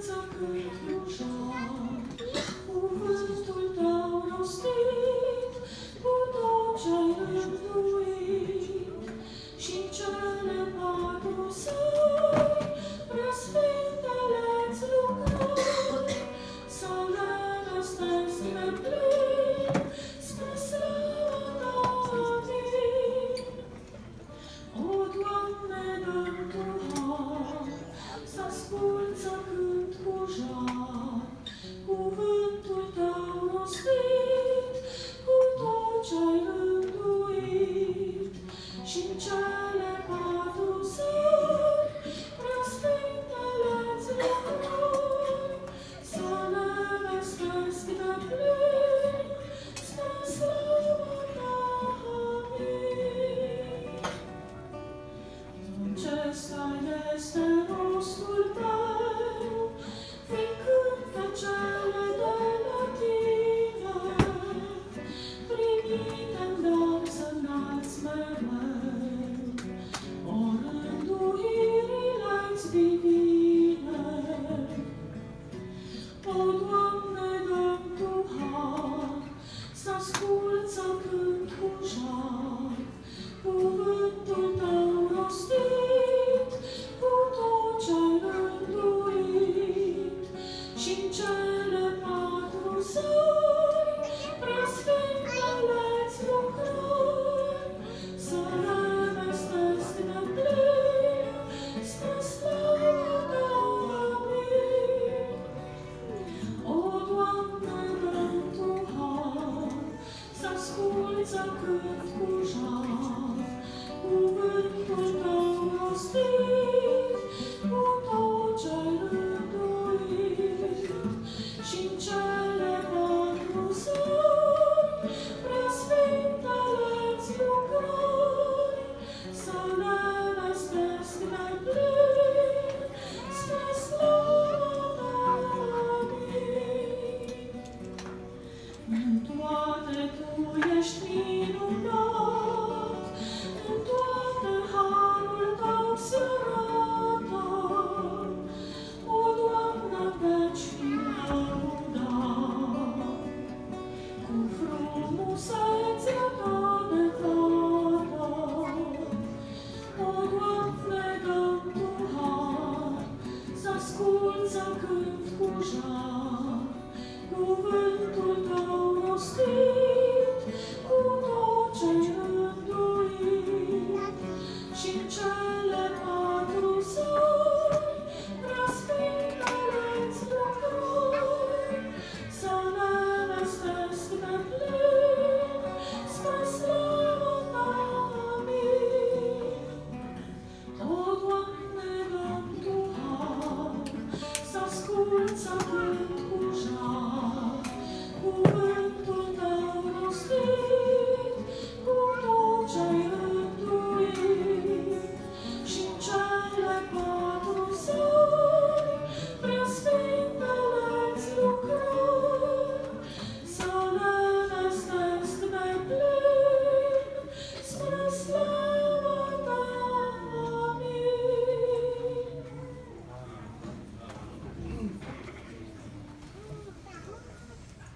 Giáo. Tu ești minunat.